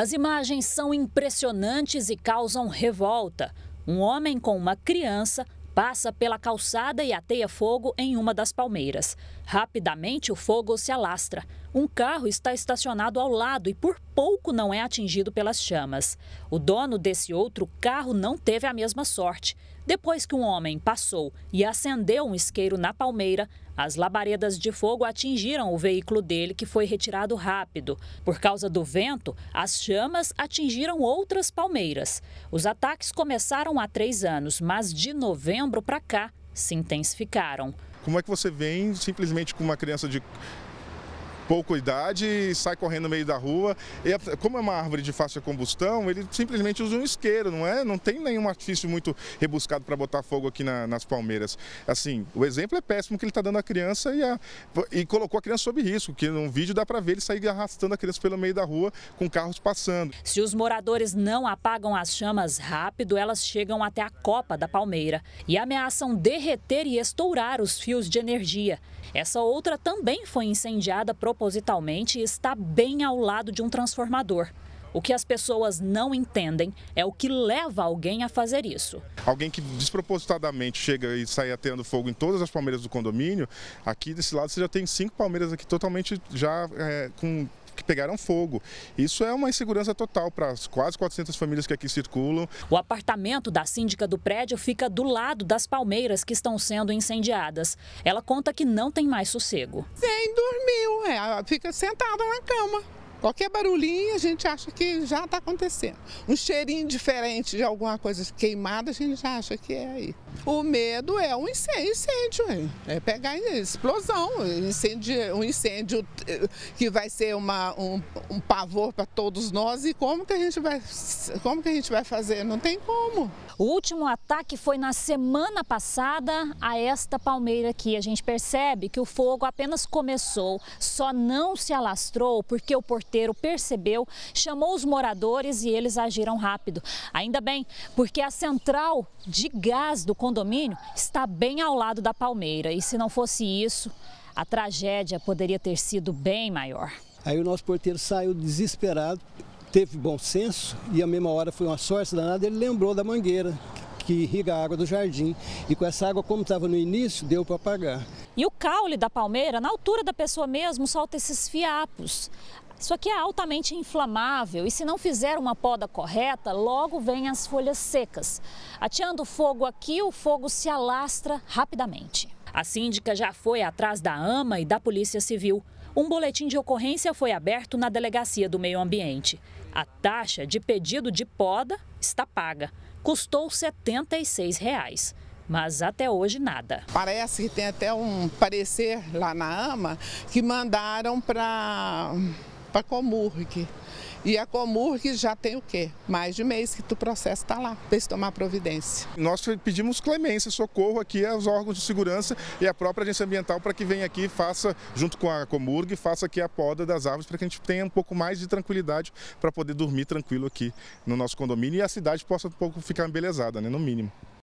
As imagens são impressionantes e causam revolta. Um homem com uma criança passa pela calçada e ateia fogo em uma das palmeiras. Rapidamente, o fogo se alastra. Um carro está estacionado ao lado e por pouco não é atingido pelas chamas. O dono desse outro carro não teve a mesma sorte. Depois que um homem passou e acendeu um isqueiro na palmeira, as labaredas de fogo atingiram o veículo dele, que foi retirado rápido. Por causa do vento, as chamas atingiram outras palmeiras. Os ataques começaram há três anos, mas de novembro para cá se intensificaram. Como é que você vem simplesmente com uma criança de pouca idade e sai correndo no meio da rua. E como é uma árvore de fácil combustão, ele simplesmente usa um isqueiro, não é? Não tem nenhum artifício muito rebuscado para botar fogo aqui na, nas palmeiras. Assim, o exemplo é péssimo que ele está dando à criança e, a, e colocou a criança sob risco, que no vídeo dá para ver ele sair arrastando a criança pelo meio da rua com carros passando. Se os moradores não apagam as chamas rápido, elas chegam até a copa da palmeira e ameaçam derreter e estourar os fios de energia. Essa outra também foi incendiada e está bem ao lado de um transformador. O que as pessoas não entendem é o que leva alguém a fazer isso. Alguém que despropositadamente chega e sai ateando fogo em todas as palmeiras do condomínio, aqui desse lado você já tem cinco palmeiras aqui totalmente já é, com que pegaram fogo. Isso é uma insegurança total para as quase 400 famílias que aqui circulam. O apartamento da síndica do prédio fica do lado das palmeiras que estão sendo incendiadas. Ela conta que não tem mais sossego. Nem dormiu, é, fica sentada na cama. Qualquer barulhinho a gente acha que já está acontecendo. Um cheirinho diferente de alguma coisa queimada a gente já acha que é aí. O medo é um incêndio, incêndio é pegar explosão, incêndio, um incêndio eh, que vai ser uma, um, um pavor para todos nós e como que a gente vai, como que a gente vai fazer? Não tem como. O último ataque foi na semana passada a esta palmeira aqui. A gente percebe que o fogo apenas começou, só não se alastrou porque o porteiro percebeu, chamou os moradores e eles agiram rápido. Ainda bem, porque a central de gás do condomínio está bem ao lado da palmeira e se não fosse isso, a tragédia poderia ter sido bem maior. Aí o nosso porteiro saiu desesperado, teve bom senso e a mesma hora foi uma sorte danada, ele lembrou da mangueira que irriga a água do jardim. E com essa água, como estava no início, deu para apagar. E o caule da palmeira, na altura da pessoa mesmo, solta esses fiapos. Isso aqui é altamente inflamável e se não fizer uma poda correta, logo vem as folhas secas. Ateando fogo aqui, o fogo se alastra rapidamente. A síndica já foi atrás da AMA e da Polícia Civil. Um boletim de ocorrência foi aberto na Delegacia do Meio Ambiente. A taxa de pedido de poda está paga. Custou 76 reais mas até hoje nada. Parece que tem até um parecer lá na AMA que mandaram para a Comurg. E a Comurg já tem o quê? Mais de mês que o processo está lá, para eles tomar providência. Nós pedimos clemência, socorro aqui aos órgãos de segurança e à própria agência ambiental para que venha aqui e faça, junto com a Comurg, faça aqui a poda das árvores para que a gente tenha um pouco mais de tranquilidade para poder dormir tranquilo aqui no nosso condomínio e a cidade possa um pouco ficar embelezada, né, no mínimo.